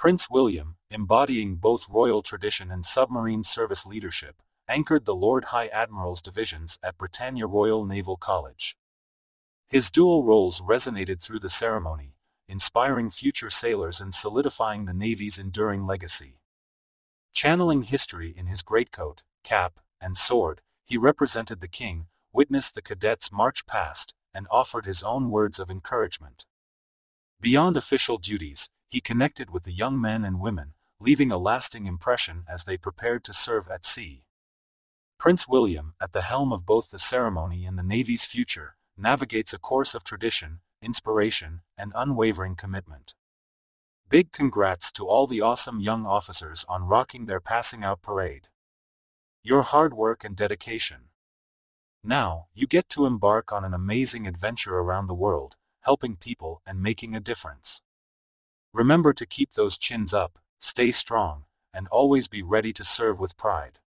Prince William, embodying both royal tradition and submarine service leadership, anchored the Lord High Admiral's divisions at Britannia Royal Naval College. His dual roles resonated through the ceremony, inspiring future sailors and solidifying the Navy's enduring legacy. Channeling history in his greatcoat, cap, and sword, he represented the king, witnessed the cadets march past, and offered his own words of encouragement. Beyond official duties, he connected with the young men and women, leaving a lasting impression as they prepared to serve at sea. Prince William, at the helm of both the ceremony and the Navy's future, navigates a course of tradition, inspiration, and unwavering commitment. Big congrats to all the awesome young officers on rocking their passing out parade. Your hard work and dedication. Now, you get to embark on an amazing adventure around the world, helping people and making a difference. Remember to keep those chins up, stay strong, and always be ready to serve with pride.